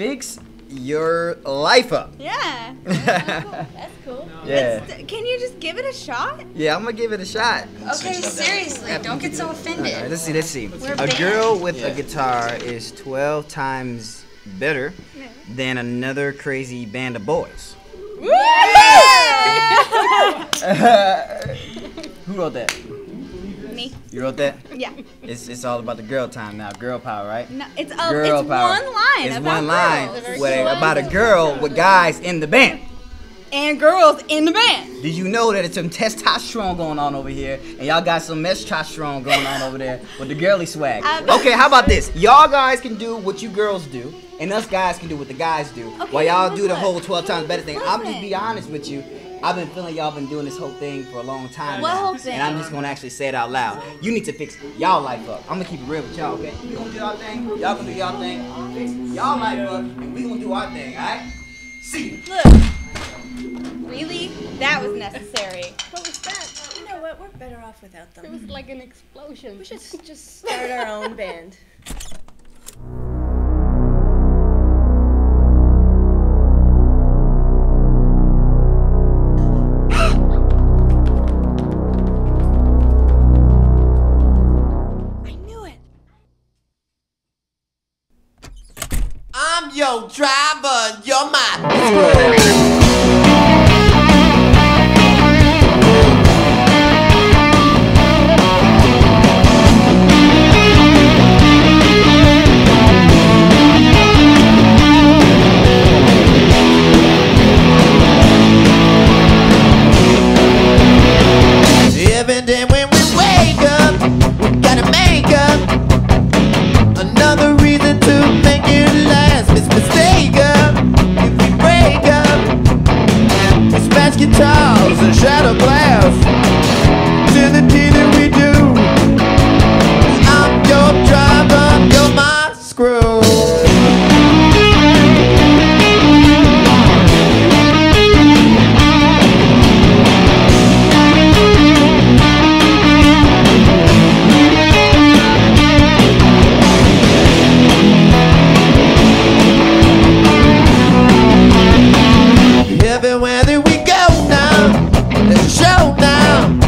fix? Fix your life up. Yeah. That's cool. Yeah. It's- Can you just give it a shot? Yeah, I'm gonna give it a shot. Okay, seriously, don't get so All right, offended. let's see, let's see. We're A banned. girl with Yeah. a guitar is 12 times better Yeah. than another crazy band of boys. Who wrote that? Me. You wrote that? Yeah. It's, it's all about the girl time now, girl power, right? No, it's a, Girl it's power. one line It's about one line with, about a girl with guys in the band. and girls in the band. Did you know that it's some testosterone going on over here, and y'all got some testosterone going on over there with the girly swag? Okay, how about this? Y'all guys can do what you girls do, and us guys can do what the guys do. Okay, while y'all do the whole 12 times better thing. I'm just be honest with you. I've been feeling y'all been doing this whole thing for a long time What now, whole thing? and I'm just gonna actually say it out loud. You need to fix y'all life up. I'm gonna keep it real with y'all, okay? We gonna do our thing. Y'all gonna do y'all thing. Fix y'all life up, and we gonna do our thing. All right? See. you. Look. Really? That was necessary. What was that? You know what? We're better off without them. It was like an explosion. We should just start our own band. driver, you're my guitars and shatter glass. To the now, there's a show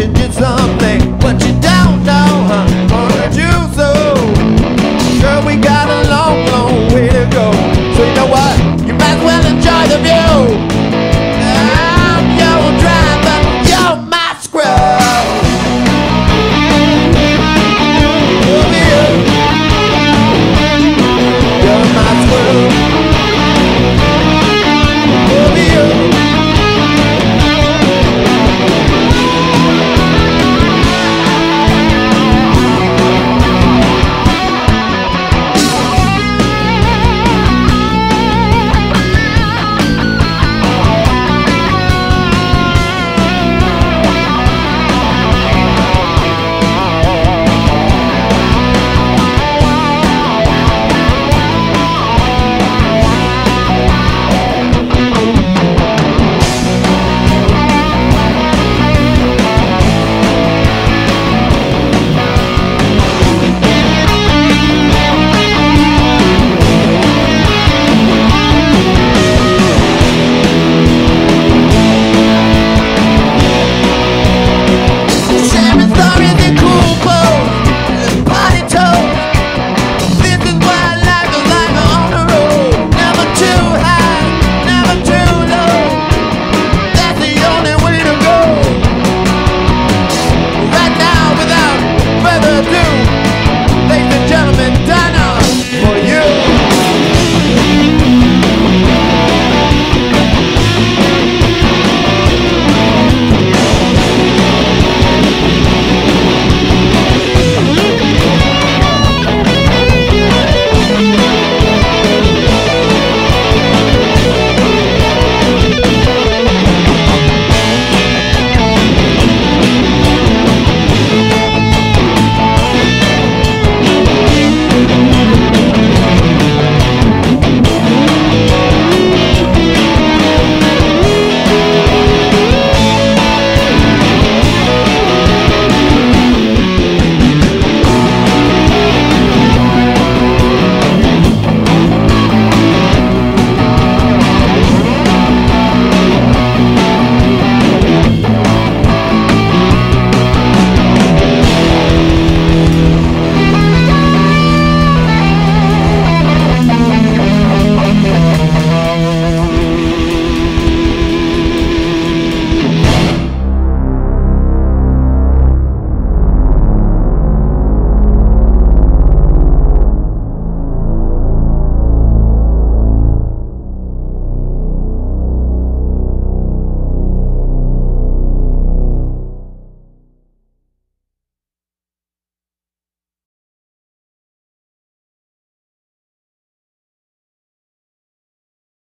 you did something, but you don't know how to do so. Girl, we got.